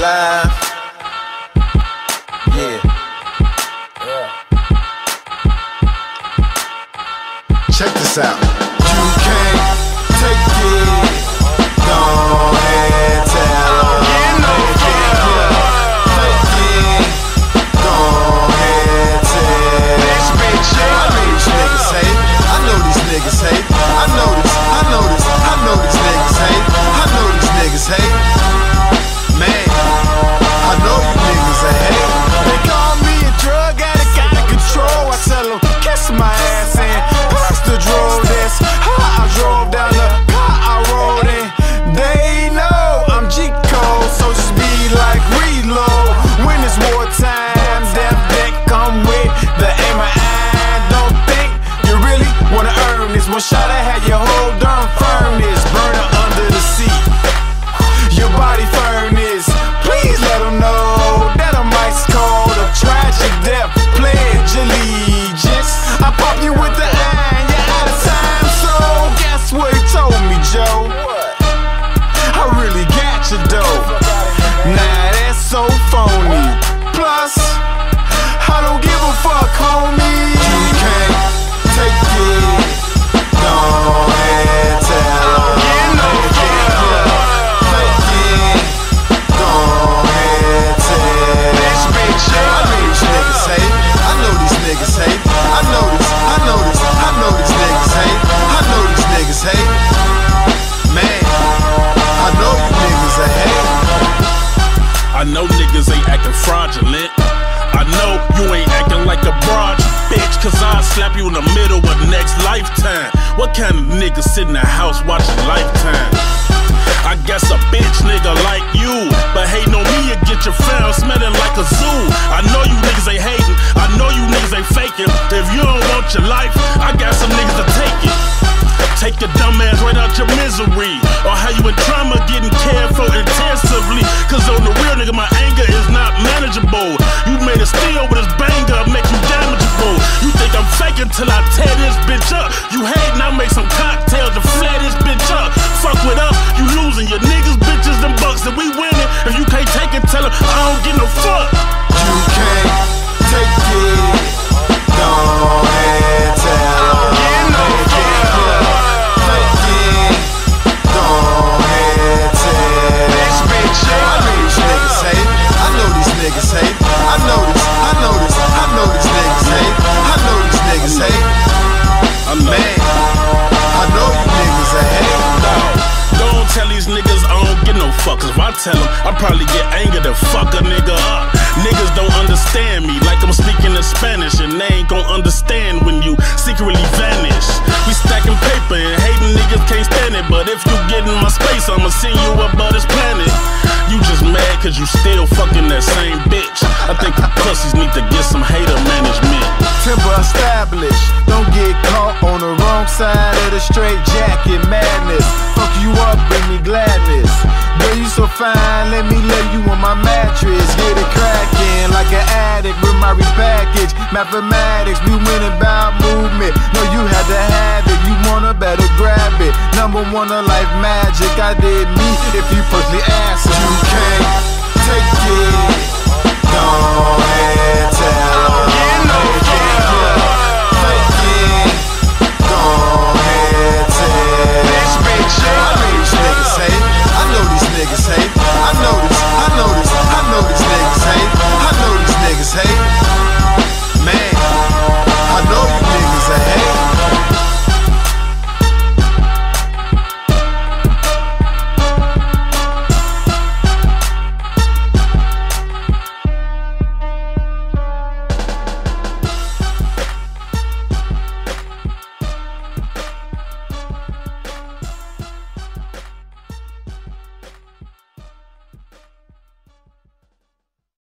live. Yeah. Check this out. One shot had your whole cause I'll slap you in the middle of next lifetime. What kind of nigga sit in the house watching Lifetime? I guess a bitch nigga like you, but hating on me, you get your fam smelling like a zoo. I know you niggas ain't hating, I know you niggas ain't faking. If you don't want your life, I got some niggas to take it. Take your dumb ass right out your misery. Or how you in trauma getting cared for intensively. Make some cocktails Fuck. If I tell them, I probably get angry and fuck a nigga up. Niggas don't understand me like I'm speaking in Spanish. And they ain't gon' understand when you secretly vanish. We stacking paper and hating niggas can't stand it. But if you get in my space, I'ma send you above this planet. You just mad cause you still fucking that same bitch. I think you pussies need to get some hater management. Timber established. Don't get caught on the wrong side of the straight jacket madness. You up, bring me gladness. Girl, you so fine, let me lay you on my mattress. Get it cracking like an addict with my repackage. Mathematics, we winning about movement. No, you had to have it. You wanna better grab it. Number one of life magic. I did me if you personally ask. You can't take it. Go ahead, tell.